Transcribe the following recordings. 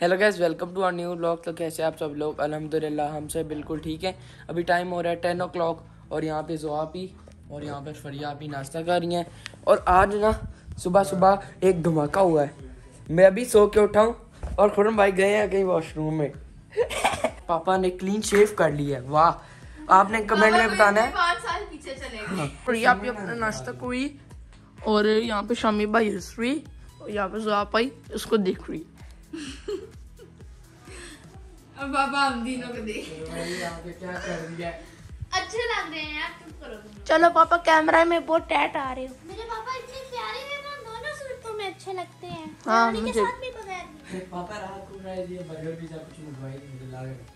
Hello guys welcome to our new blog तो कैसे आप सब लोग? अलहमदिल्ला हम सब बिल्कुल ठीक है। अभी टाइम हो रहा है टेन ओ क्लॉक और यहाँ पे जोआ भी और यहाँ पे फरिया भी नाश्ता कर रही हैं। और आज ना सुबह सुबह एक धमाका हुआ है। मैं अभी सो के उठा हूँ। और खुरम भाई गए हैं कहीं वॉशरूम में। पापा ने क्लीन शेव कर लिया है वाह। आपने कमेंट में बताना है? पाँच साल पीछे चले गए। और यहाँ पे अपना नाश्ता कोई और यहाँ पे शामी भाई हंस रही और यहाँ पे जोआ भाई उसको देख रही अब बाबा हम तीनों को देख। क्या कर रही अच्छे लग रहे हैं यार चुप करो। चलो पापा कैमरा में बहुत टैट आ रहे हो। मेरे पापा इतने प्यारे हैं। दोनों में अच्छे लगते हैं। हाँ, के मुझे- साथ भी बगैर पापा रात को रहे दिए बर्गर पिज्जा कुछ मंगवाई मुझे लगा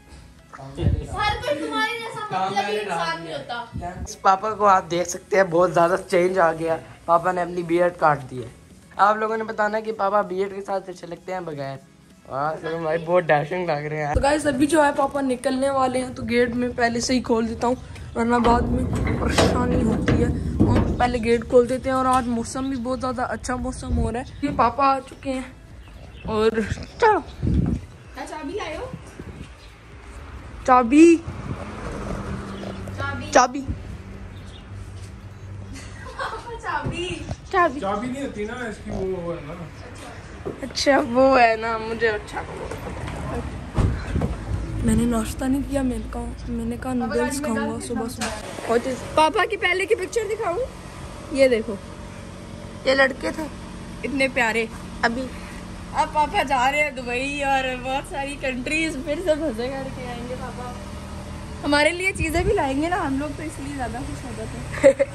हर कोई तुम्हारे जैसा मतलब इंसान नहीं। होता। पापा को आप देख सकते हैं बहुत ज़्यादा चेंज आ गया। पापा ने अपनी बियर्ड काट दी है। आप लोगों ने बताना है कि पापा बियर्ड के साथ अच्छे लगते हैं बगैर। सर भाई बहुत डैशिंग लग रहे हैं। तो गाइस अभी जो है पापा निकलने वाले हैं तो गेट में पहले से ही खोल देता हूँ वरना बाद में परेशानी होती है। पहले गेट खोल देते हैं और आज मौसम भी बहुत ज़्यादा अच्छा मौसम हो रहा है। ये पापा आ चुके हैं और चलो। चाबी हो? चाबी। चाबी। चाबी। चाबी। चाबी। चाबी नहीं होती ना इसकी वो वो है ना। अच्छा वो है ना मुझे अच्छा मैंने नाश्ता नहीं किया मैंने कहा मैंने कहा नूडल्स खाऊँगा सुबह सुबह। पापा की पहले की पिक्चर दिखाऊँ? ये देखो। ये लड़के थे। इतने प्यारे। अभी। अब पापा जा रहे हैं दुबई और बहुत सारी कंट्रीज़ फिर से मज़े करके आएँगे पापा। हमारे लिए चीज़ें भी लाएँगे ना हम लोग तो इसलिए ज़्यादा खुश हो जाते हैं।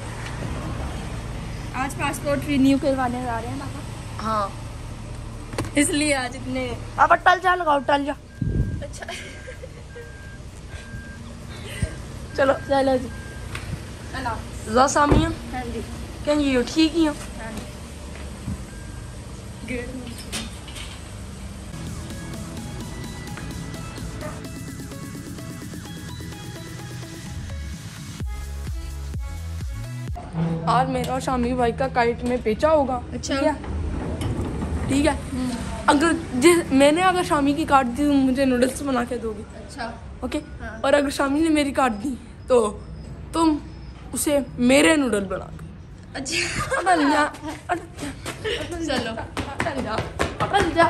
आज पासपोर्ट रिन्यू करवाने जा रहे हैं पापा। हाँ। इसलिए आज इतने अब टल जा लगाओ टल जा। अच्छा। चलो चलो जी। चलो। जा सामिया हाँ जी। क्या ये ठीक ही जी आज मेरा और शामी भाई का काइट में पेचा होगा। अच्छा। ठीक है? ठीक है? अगर जिस मैंने अगर शामी की काट दी तो मुझे नूडल्स बना के दोगे। अच्छा। ओके हाँ। और अगर शामी ने मेरी काट दी तो तुम उसे मेरे नूडल बना अच्छा जा चलो जा जा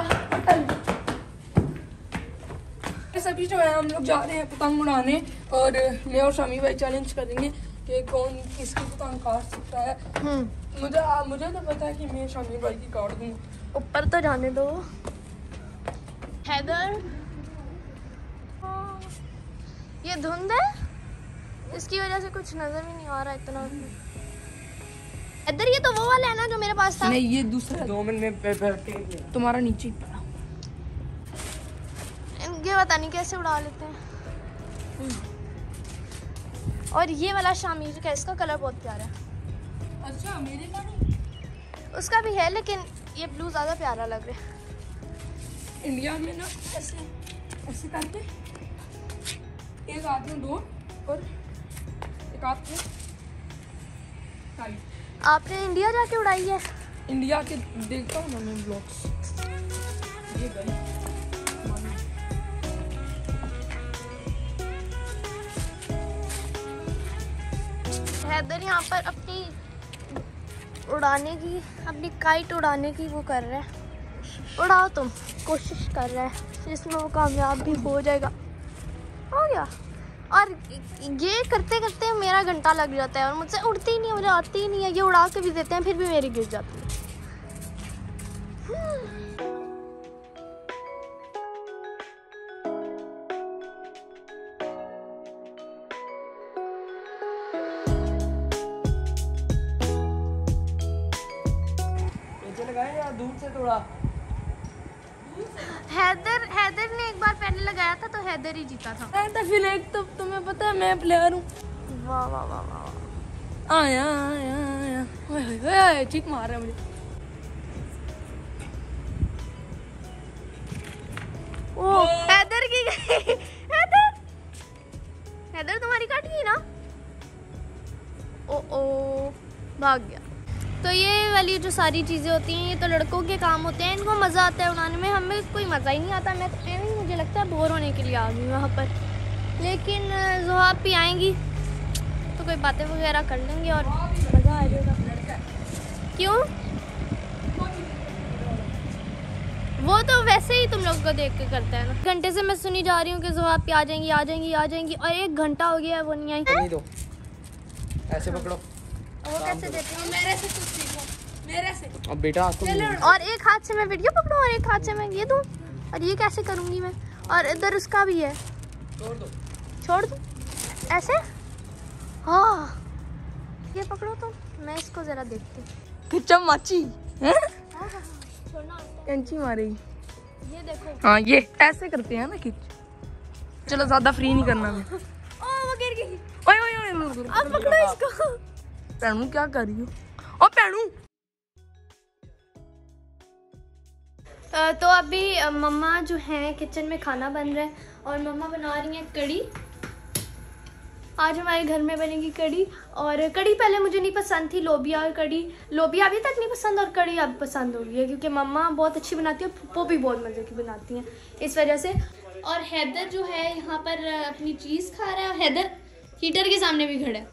सभी जो है हम लोग जा रहे हैं पतंग उड़ाने और मैं और शामी भाई चैलेंज करेंगे कि कौन किसकी पतंग काट सकता है। मुझे मुझे तो पता है कि मैं शामी भाई की काट दूँगा ऊपर तो जाने दो। हैदर। ये धुंध है? इसकी वजह से कुछ नज़र भी नहीं आ रहा इतना। हैदर ये तो वो वाला है ना जो मेरे पास था। नहीं ये दूसरा। दो मिनट में पे- पे- तुम्हारा नीचे ये पता नहीं कैसे उड़ा लेते हैं। और ये वाला शामी का इसका कलर बहुत प्यारा है। अच्छा मेरे का नहीं। उसका भी है लेकिन ये ब्लू ज़्यादा प्यारा लग रहा है। इंडिया में ना ऐसे ऐसे करके। एक हाथ में दो और एक हाथ में टाइट। आपने इंडिया जाके उड़ाई है? इंडिया के देखता हूँ ना मैं ब्लॉग्स ये गई। हैदर यहाँ पर अपनी उड़ाने की अपनी काइट उड़ाने की वो कर रहा है। उड़ाओ तुम। कोशिश कर रहा है। जिसमें वो कामयाब भी हो जाएगा। हो गया। और ये करते करते मेरा घंटा लग जाता है और मुझसे उड़ती ही नहीं है मुझे आती ही नहीं है। ये उड़ा के भी देते हैं फिर भी मेरी गिर जाती है। नीचे लगाए या दूर से थोड़ा? हैदर हैदर ने एक बार पहले लगाया था तो हैदर ही जीता था। मैं तो फिर एक तो तुम्हें पता है मैं प्लेयर हूँ। वाह वाह वाह वाह आया आया आया। ओए ओए चीख मार रहा है मुझे। हैदर हैदर तुम्हारी कट गई ना? ओ ओ भाग गया। तो ये वाली जो सारी चीज़ें होती हैं, ये तो लड़कों के काम होते हैं, इनको मज़ा आता है उड़ाने में। हमें कोई मज़ा ही नहीं आता। मैं तो एवं मुझे लगता है बोर होने के लिए आ गई वहाँ पर। लेकिन जुहाब भी आएँगी तो कोई बातें वगैरह कर लेंगे और मज़ा आ जाएगा। क्यों? वो तो वैसे ही तुम लोग को देख के करता है ना। घंटे से मैं सुनी जा रही हूँ कि जुहाब पे आ जाएँगी आ जाएँगी आ जाएँगी, और एक घंटा हो गया है वो नहीं आई। ऐसे पकड़ो। अब बेटा और एक हाथ से मैं वीडियो पकड़ूं और एक हाथ से मैं ये दूँ और ये कैसे करूँगी मैं और इधर उसका भी है छोड़ दो छोड़ दूँ ऐसे हाँ ये पकड़ो तो मैं इसको जरा देखती हूँ माची हैं कैंची मारेगी ये देखो हाँ ये ऐसे करते हैं ना खिच चलो ज़्यादा फ्री नहीं करना मैं ओ वो गिर गई ओए ओए ओए अब पकड़ो इसको पैणू क्या कर रही हो? ओ पैणू तो अभी मम्मा जो है किचन में खाना बन रहा है और मम्मा बना रही हैं कड़ी आज हमारे घर में बनेगी कड़ी और कड़ी पहले मुझे नहीं पसंद थी, लोबिया और कड़ी लोबिया अभी तक नहीं पसंद और कड़ी अब पसंद हो गई है क्योंकि मम्मा बहुत अच्छी बनाती है पप्पो भी बहुत मज़े की बनाती हैं। इस वजह से और हैदर जो है यहाँ पर अपनी चीज़ खा रहा है। हैदर हीटर के सामने भी खड़ा है।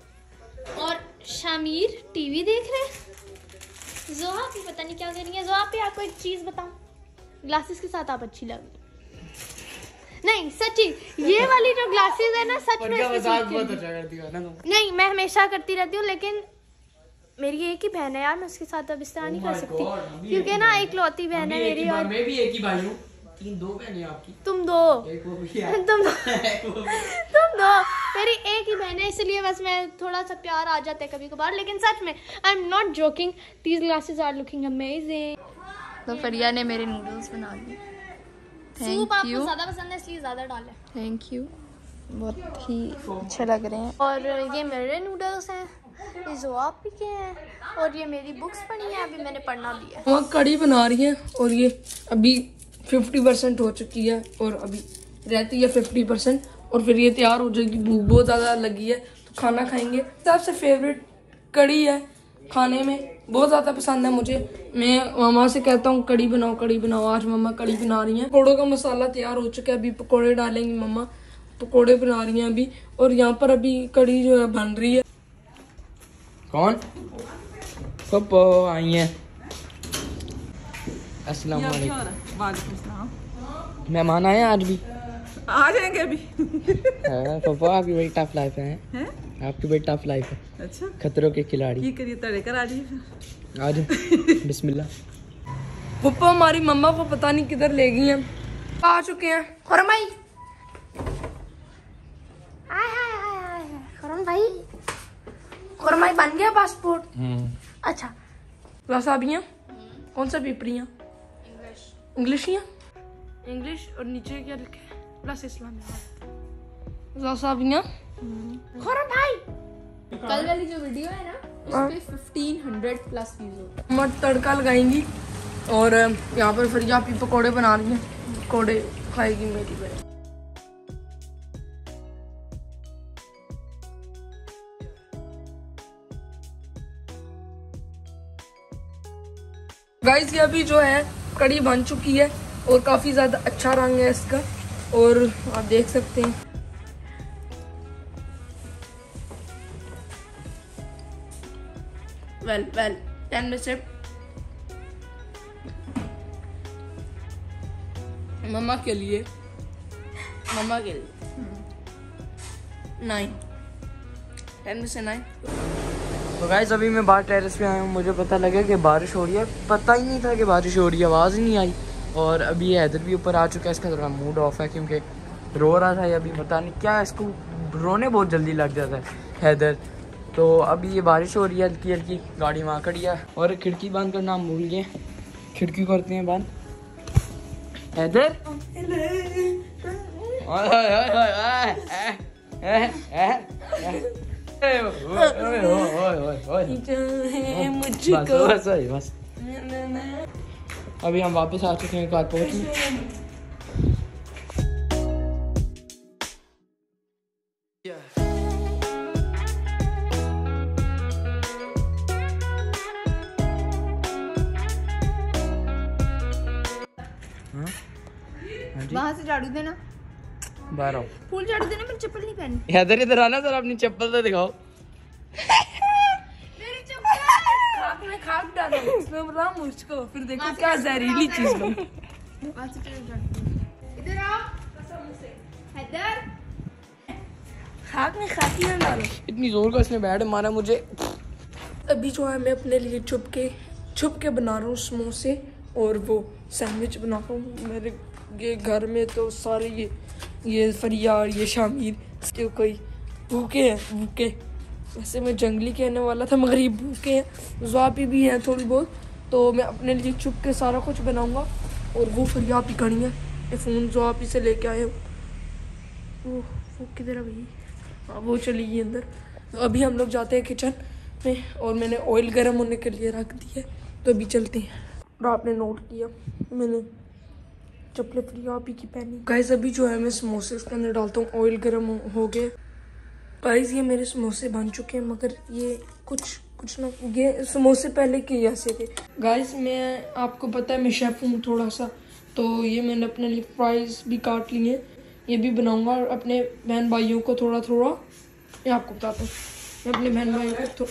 और शामिर टीवी देख रहे हैं? जोहा भी पता नहीं क्या कर रही है। जोहा पे आपको एक चीज़ बताऊँ। ग्लासेस के साथ आप अच्छी लग रही नहीं सच्ची ये वाली जो ग्लासेस है ना सच में बहुत अच्छा करती ना नहीं मैं हमेशा करती रहती हूँ लेकिन मेरी एक ही बहन है यार मैं उसके साथ अब इस तरह नहीं कर सकती। क्योंकि ना एक लौती बहन है मेरी और मैं भी एक ही भाई हूँ। तीन दो बहन है आपकी। तुम दो। एक वो भी है। तुम तुम दो। मेरी एक ही बहन है इसलिए बस मैं थोड़ा सा प्यार आ जाता है कभी कभार लेकिन सच में I am not joking these glasses are looking amazing तो फरिया ने मेरे नूडल्स बना दिए सूप आपको ज़्यादा पसंद है इसलिए ज़्यादा डालें थैंक यू बहुत ही अच्छे लग रहे हैं। और ये मेरे नूडल्स हैं ये जोआब भी के हैं और ये मेरी बुक्स पढ़ी हैं अभी मैंने पढ़ना भी है। वहाँ कड़ी बना रही है और ये अभी फिफ्टी परसेंट हो चुकी है और अभी रहती है फिफ्टी परसेंट और फिर ये तैयार हो जाएगी। भूख बहुत ज़्यादा लगी है तो खाना खाएँगे। सबसे फेवरेट कड़ी है खाने में, बहुत ज़्यादा पसंद है मुझे। मैं मामा से कहता हूँ कड़ी बनाओ कड़ी बनाओ। आज मम्मा कड़ी बना रही हैं। पकौड़ों का मसाला तैयार हो चुका है। अभी पकौड़े डालेंगी मम्मा पकौड़े बना रही हैं अभी और यहाँ पर अभी कड़ी जो है बन रही है। कौन? आई है। अस्सलाम वालेकुम। मेहमान आए हैं आज भी? आ जाएँगे अभी। हाँ, पप्पो आपकी बड़ी टफ लाइफ है हैं? आपकी बड़ी टफ लाइफ है। अच्छा। खतरों के खिलाड़ी। ये करिए तड़े कर आ जाइए आज? बिस्मिल्लाह। पप्पा हमारी मम्मा को पता नहीं किधर ले गई हैं। आ चुके हैं। खुरम भाई। हाय हाय हाय हाय भाई। खुरम भाई बन गया पासपोर्ट अच्छा। वैसा भी हैं? कौन सा पेपर हैं? इंग्लिश ही इंग्लिश और नीचे क्या लिखा है? प्लस इस्लाम वैसा भी हैं? खुरम भाई! कल वाली जो वीडियो है ना उस पे फिफ्टीन हंड्रेड प्लस व्यूज़ हो। मत तड़का लगाएँगी। और यहाँ पर फरिया भी पकौड़े बना रही हैं। पकौड़े खाएगी मेरी बहन। गाइस ये अभी जो है कड़ी बन चुकी है और काफ़ी ज़्यादा अच्छा रंग है इसका और आप देख सकते हैं। वेल वेल टेन में से मम्मा के लिए मम्मा के लिए. नाइन टेन में से नाइन तो गाइस अभी मैं बाहर टेरेस पे आया हूँ। मुझे पता लगा कि बारिश हो रही है। पता ही नहीं था कि बारिश हो रही है। आवाज़ ही नहीं आई। और अभी ये हैदर भी ऊपर आ चुका है। इसका थोड़ा मूड ऑफ़ है क्योंकि रो रहा था ये अभी। पता नहीं क्या इसको रोने बहुत जल्दी लग जाता है हैदर तो अभी ये बारिश हो रही है। हल्की हल्की गाड़ी वहाँ खड़ी है। और खिड़की बंद करना हम भूल गए। खिड़की करते हैं बंद। हैदर ओए, ओए, ओए, अभी हम वापस आ चुके हैं कार पहुँच वहाँ से झाड़ू देना बाहर आओ। फूल झाड़ू देना मैंने चप्पल नहीं पहनी। इधर इधर आना सर अपनी चप्पल तो दिखाओ। खाक में खाक डालो। इसमें मुझको फिर देखो क्या जहरीली चीज़ लो। इधर आओ हैदर। खाक में ना डालो। इतनी ज़ोर का इसने बैठ मारा मुझे। अभी जो है मैं अपने लिए छुप के छुप के बना रहा हूँ समोसे और वो सैंडविच बना रहा हूँ। मेरे ये घर में तो सारे ये ये फरिया और ये शामिर, इसके कोई भूखे हैं, भूखे। वैसे मैं जंगली कहने वाला था, मगर ये भूखे हैं। ज़्वापी भी हैं थोड़ी बहुत तो मैं अपने लिए छुप के सारा कुछ बनाऊँगा, और वो फरिया भी खड़ी है। ये फ़ोन ज़्वापी से लेके आए हूँ। वो वो किधर है भाई? हाँ वो चली गई अंदर। तो अभी हम लोग जाते हैं किचन में, और मैंने ऑयल गर्म होने के लिए रख दी है। तो अभी चलते हैं। और आपने नोट किया, मैंने चप्पलें फ्री आप ही की पहनी। गाइस अभी जो है मैं समोसे इसके अंदर डालता हूँ ऑयल गर्म हो, हो गए। गाइस ये मेरे समोसे बन चुके हैं मगर ये कुछ कुछ ना ये समोसे पहले के ऐसे थे। गाइस मैं आपको पता है मैं शेफ हूँ थोड़ा सा तो ये मैंने अपने लिए फ्राइज भी काट लिए ये भी बनाऊँगा और अपने बहन भाइयों को थोड़ा थोड़ा ये आपको बताता हूँ। मैं अपने बहन भाइयों को थो,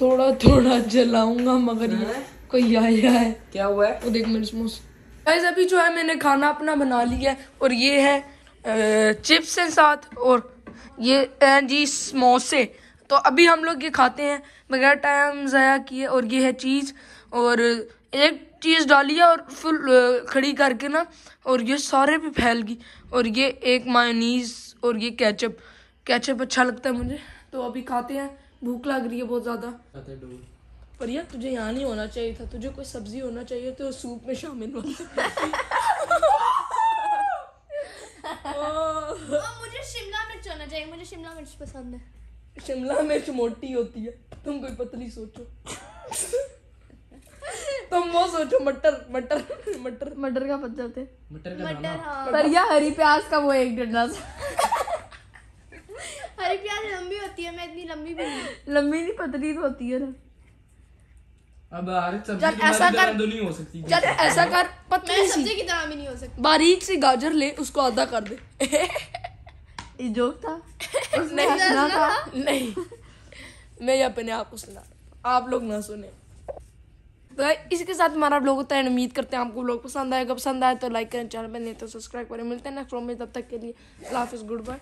थोड़ा थोड़ा जलाऊँगा मगर ये कोई आया है। क्या हुआ है? वो देख मेरे समोसे। गाइस अभी जो है मैंने खाना अपना बना लिया है और ये है चिप्स हैं साथ और ये जी समोसे। तो अभी हम लोग ये खाते हैं, बगैर टाइम ज़ाया किए और ये है चीज़। और एक चीज़ डाली है और फुल खड़ी करके ना, और ये सारे पे फैल गई। और ये एक मायोनीज और ये केचप। केचप अच्छा लगता है मुझे। तो अभी खाते हैं, भूख लग रही है बहुत ज़्यादा। पर यार तुझे यहाँ नहीं होना चाहिए था तुझे कोई सब्ज़ी होना चाहिए तो सूप में शामिल हो मुझे शिमला मिर्च होना चाहिए मुझे शिमला मिर्च पसंद है। शिमला मिर्च मोटी होती है तुम कोई पतली सोचो। तुम वो सोचो मटर मटर मटर। मटर का पत्ते होते मटर का मटर हाँ। पर यह हरी प्याज का वो एक डंडा सा। हरी प्याज लंबी होती है मैं इतनी लंबी भी नहीं। लंबी नहीं पतली तो होती है ना। अब सब्ज़ी ऐसा कर- नहीं हो सकती चल ऐसा कर पतली सब्ज़ी की तरह भी नहीं हो सकती। बारीक सी गाजर ले उसको आधा कर दे। ये जोक था? उसने हंसना था। नहीं। मैं ये अपने आप को सुना आप लोग ना सुने। तो इसके साथ हमारा ब्लॉग होता है। उम्मीद करते हैं आपको ब्लॉग पसंद आएगा पसंद आए तो लाइक करें चैनल पर नहीं तो सब्सक्राइब करें। मिलते हैं नेक्स्ट में। तब तक के लिए अल्लाह हाफिज़ गुड बाय।